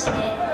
して